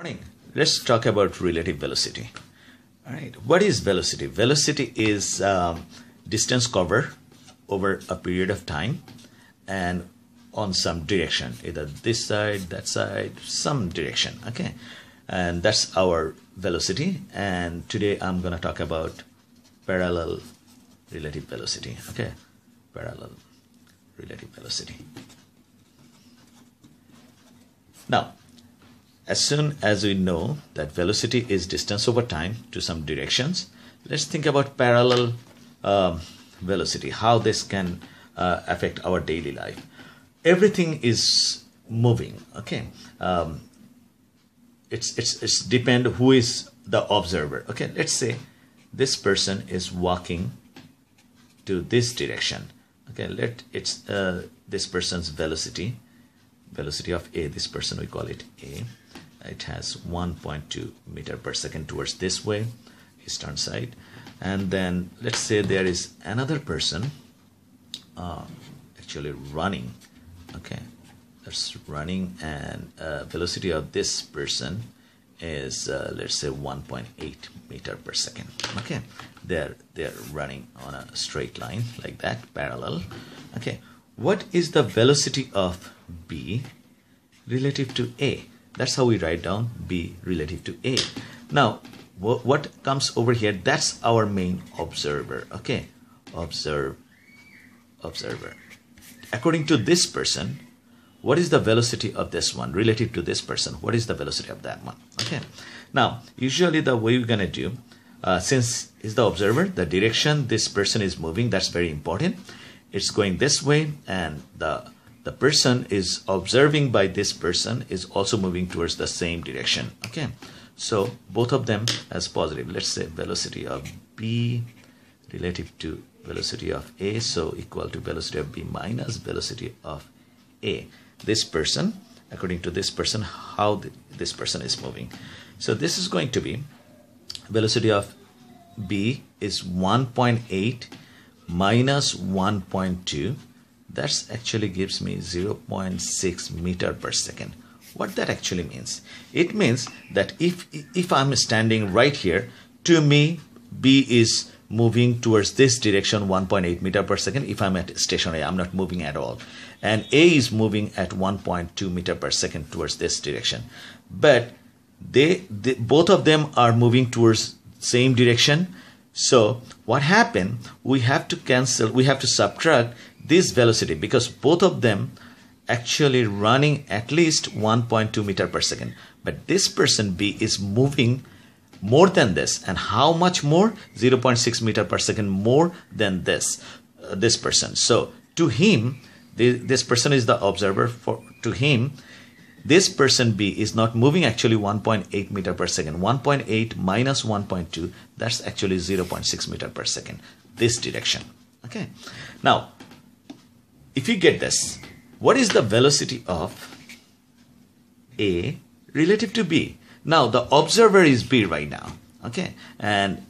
Morning. Let's talk about relative velocity. All right. What is velocity? Velocity is um, distance covered over a period of time and on some direction, either this side, that side, some direction. Okay. And that's our velocity. And today I'm going to talk about parallel relative velocity. Okay. Parallel relative velocity. Now, as soon as we know that velocity is distance over time to some directions, let's think about parallel um, velocity, how this can uh, affect our daily life. Everything is moving, okay? Um, it's, it's, it's depend who is the observer. Okay, let's say this person is walking to this direction. Okay, let it's uh, this person's velocity, velocity of A, this person we call it A. It has 1.2 meter per second towards this way eastern side. And then let's say there is another person uh, actually running okay? That's running and uh, velocity of this person is uh, let's say 1.8 meter per second okay? They're they're running on a straight line like that parallel okay what is the velocity of b relative to a that's how we write down B relative to A. Now, what comes over here, that's our main observer. Okay, observe, observer. According to this person, what is the velocity of this one relative to this person? What is the velocity of that one? Okay, now, usually the way we're going to do, uh, since is the observer, the direction this person is moving, that's very important. It's going this way and the the person is observing by this person is also moving towards the same direction. Okay so both of them as positive let's say velocity of b relative to velocity of a so equal to velocity of b minus velocity of a. This person according to this person how this person is moving. So this is going to be velocity of b is 1.8 minus 1.2 that actually gives me 0.6 meter per second. What that actually means? It means that if if i'm standing right here to me b is moving towards this direction 1.8 meter per second if i'm at station a i'm not moving at all. And a is moving at 1.2 meter per second towards this direction. But they, they both of them are moving towards same direction so what happened we have to cancel we have to subtract this velocity because both of them actually running at least 1.2 meter per second. But this person b is moving more than this. And how much more? 0.6 meter per second more than this uh, this person. So to him this person is the observer for to him this person b is not moving actually 1.8 meter per second 1.8 minus 1.2 that's actually 0.6 meter per second this direction okay now if you get this, what is the velocity of A relative to B? Now the observer is B right now, okay? And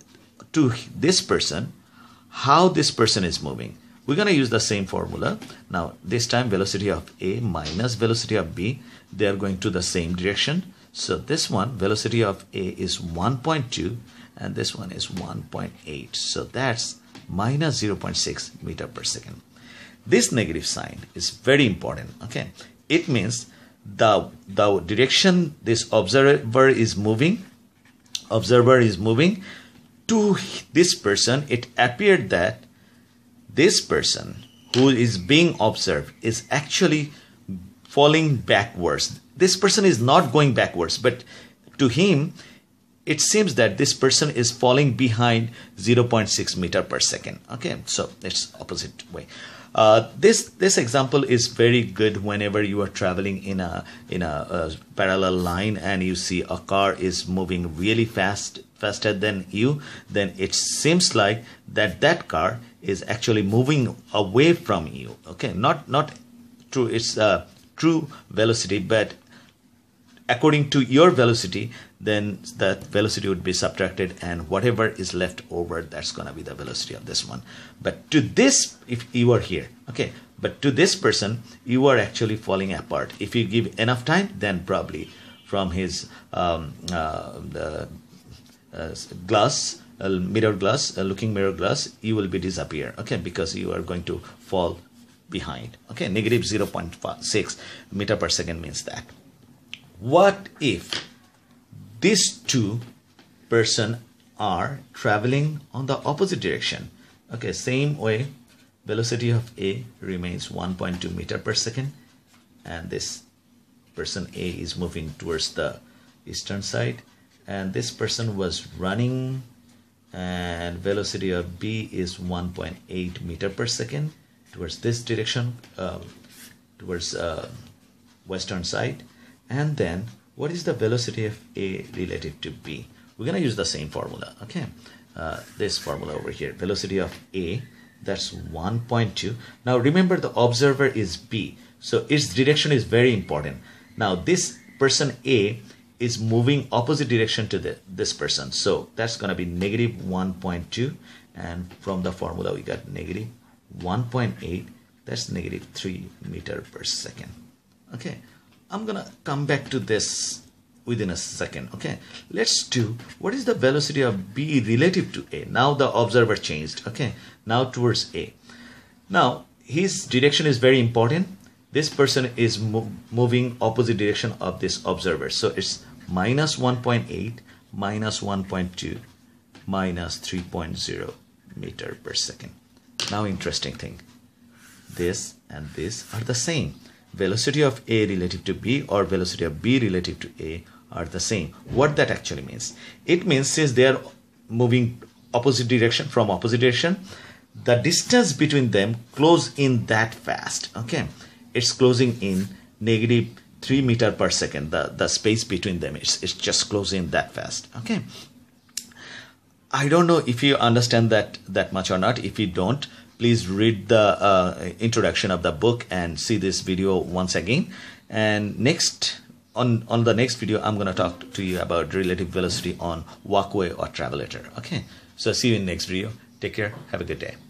to this person, how this person is moving. We're going to use the same formula. Now this time velocity of A minus velocity of B, they are going to the same direction. So this one, velocity of A is 1.2 and this one is 1.8. So that's minus 0.6 meter per second. This negative sign is very important. Okay, it means the the direction this observer is moving, observer is moving to this person. It appeared that this person who is being observed is actually falling backwards. This person is not going backwards, but to him, it seems that this person is falling behind 0.6 meter per second. Okay, so it's opposite way. Uh, this this example is very good whenever you are traveling in a in a, a, parallel line and you see a car is moving really fast faster than you then it seems like that that car is actually moving away from you okay? Not not true its uh, true velocity but according to your velocity then that velocity would be subtracted and whatever is left over that's going to be the velocity of this one. But to this if you are here okay? But to this person you are actually falling apart. If you give enough time then probably from his um, uh, the, uh, glass mirror glass uh, looking mirror glass you will be disappear okay because you are going to fall behind okay? Negative 0.6 meter per second means that. What if these two person are traveling on the opposite direction? Okay same way velocity of a remains 1.2 meter per second and this person a is moving towards the eastern side and this person was running and velocity of b is 1.8 meter per second towards this direction um, towards uh, western side. And then what is the velocity of a relative to b? We're going to use the same formula okay? Uh, this formula over here velocity of a that's 1.2 now remember the observer is b so its direction is very important. Now this person a is moving opposite direction to the, this person. So that's going to be negative 1.2 and from the formula we got negative 1.8 that's negative 3 meter per second. Okay I'm gonna come back to this within a second okay? Let's do what is the velocity of b relative to a? Now the observer changed okay? Now towards a. Now his direction is very important. This person is mo moving opposite direction of this observer. So it's minus 1.8 minus 1.2 minus 3.0 meter per second. Now interesting thing. This and this are the same. Velocity of a relative to b or velocity of b relative to a are the same. What that actually means? It means since they are moving opposite direction from opposite direction the distance between them close in that fast okay? It's closing in negative 3 meter per second the the space between them is it's just closing that fast okay? I don't know if you understand that that much or not. If you don't please read the uh, introduction of the book and see this video once again. And next on on the next video i'm going to talk to you about relative velocity on walkway or travelator okay? So see you in next video. Take care. Have a good day